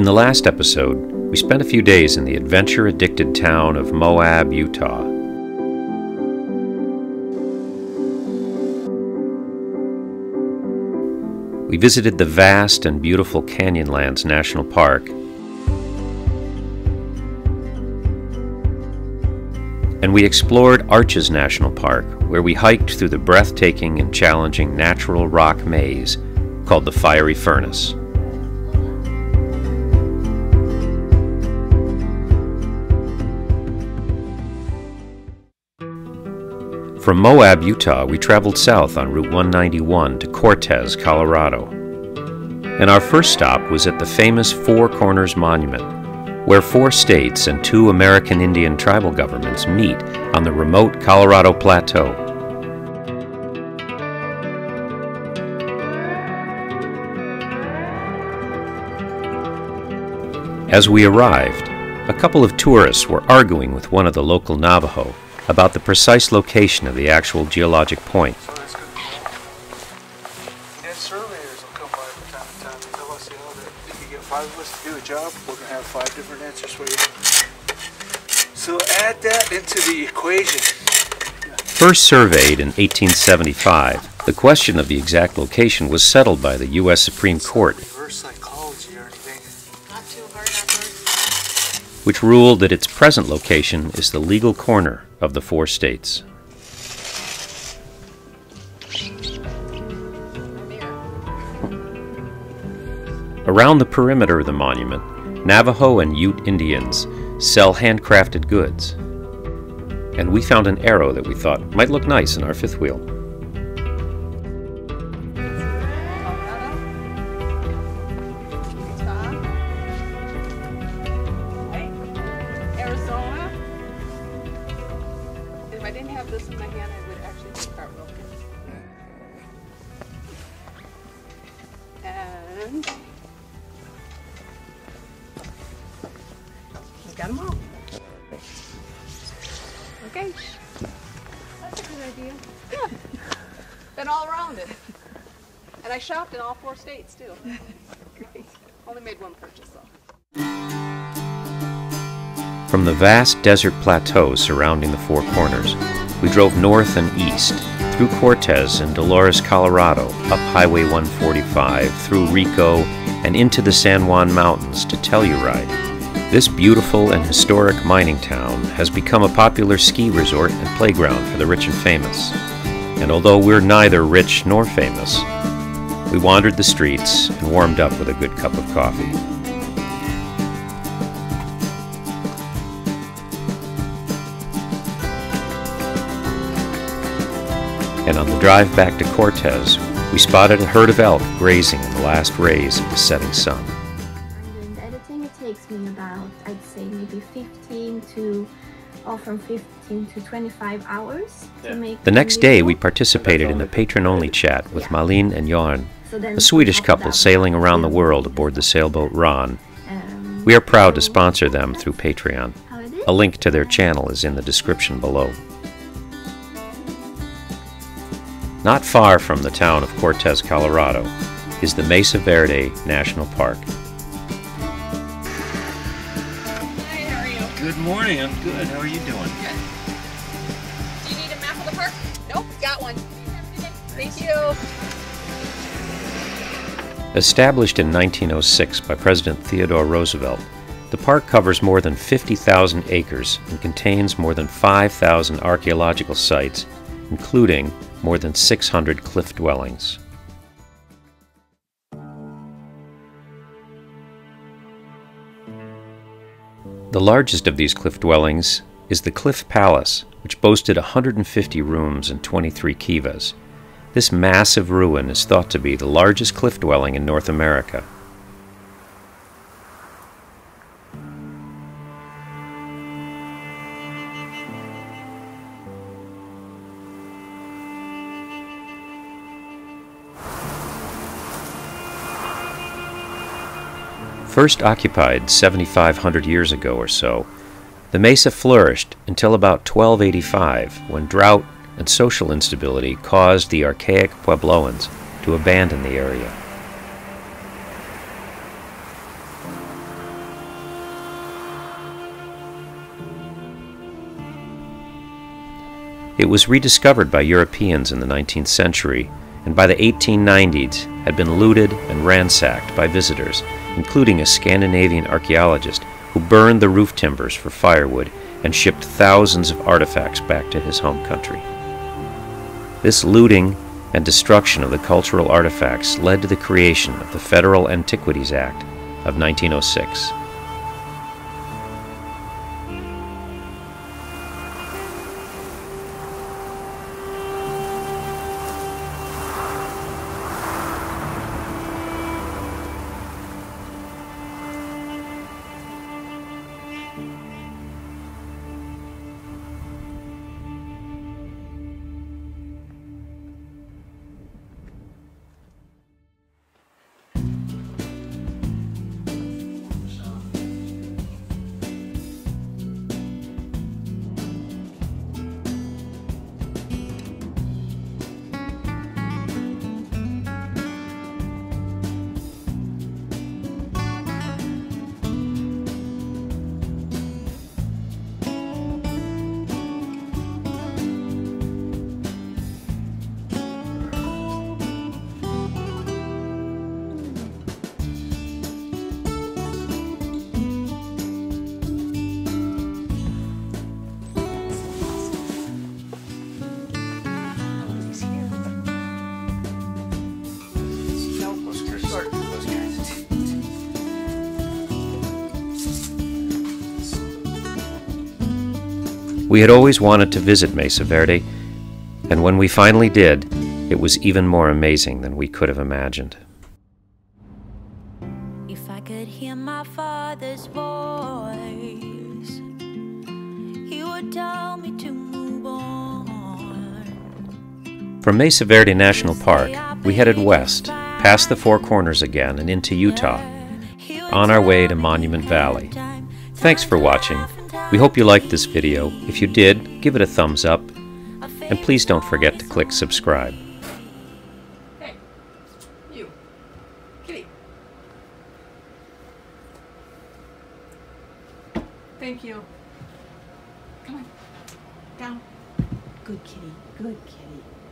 In the last episode, we spent a few days in the adventure addicted town of Moab, Utah. We visited the vast and beautiful Canyonlands National Park and we explored Arches National Park, where we hiked through the breathtaking and challenging natural rock maze called the Fiery Furnace. From Moab, Utah, we traveled south on Route 191 to Cortez, Colorado. And our first stop was at the famous Four Corners Monument, where four states and two American Indian tribal governments meet on the remote Colorado Plateau. As we arrived, a couple of tourists were arguing with one of the local Navajo about the precise location of the actual geologic point. And surveyors will come by from time to time and tell us, you know, that if you get five of us to do a job, we're gonna have five different answers for you. So add that into the equation. First surveyed in 1875, the question of the exact location was settled by the U.S. Supreme Court, which ruled that its present location is the legal corner of the four states. Around the perimeter of the monument, Navajo and Ute Indians sell handcrafted goods. And we found an arrow that we thought might look nice in our fifth wheel. Got them all. Okay. That's a good idea. Yeah. Been all around it. And I shopped in all four states too. Great. Only made one purchase though. From the vast desert plateau surrounding the Four Corners, we drove north and east, through Cortez and Dolores, Colorado, up Highway 145, through Rico, and into the San Juan Mountains to Telluride. This beautiful and historic mining town has become a popular ski resort and playground for the rich and famous. And although we're neither rich nor famous, we wandered the streets and warmed up with a good cup of coffee. and on the drive back to Cortez, we spotted a herd of elk grazing in the last rays of the setting sun. Or from 15 to 25 hours to make. The next day, we participated in the patron only chat with Yeah. Malin and Jorn, So a Swedish couple sailing around the world aboard the sailboat Ran. Um, We are proud to sponsor them through Patreon. how it is. A link to their channel is in the description below. Not far from the town of Cortez, Colorado, is the Mesa Verde National Park. Morning. I'm good. How are you doing? Good. Do you need a map of the park? Nope, got one. Thank you. Established in 1906 by President Theodore Roosevelt, the park covers more than 50,000 acres and contains more than 5,000 archaeological sites, including more than 600 cliff dwellings. The largest of these cliff dwellings is the Cliff Palace, which boasted 150 rooms and 23 kivas. This massive ruin is thought to be the largest cliff dwelling in North America. First occupied 7,500 years ago or so, the mesa flourished until about 1285 when drought and social instability caused the archaic Puebloans to abandon the area. It was rediscovered by Europeans in the 19th century and by the 1890s had been looted and ransacked by visitors including a Scandinavian archaeologist who burned the roof timbers for firewood and shipped thousands of artifacts back to his home country. This looting and destruction of the cultural artifacts led to the creation of the Federal Antiquities Act of 1906. We had always wanted to visit Mesa Verde, and when we finally did, it was even more amazing than we could have imagined. If I could hear my father's voice, he would tell me to move on. From Mesa Verde National Park, we headed west, past the Four Corners again, and into Utah, on our way to Monument Valley. Thanks for watching. We hope you liked this video. If you did, give it a thumbs up, and please don't forget to click subscribe. Thank you. Come on. Down. Good kitty, good kitty.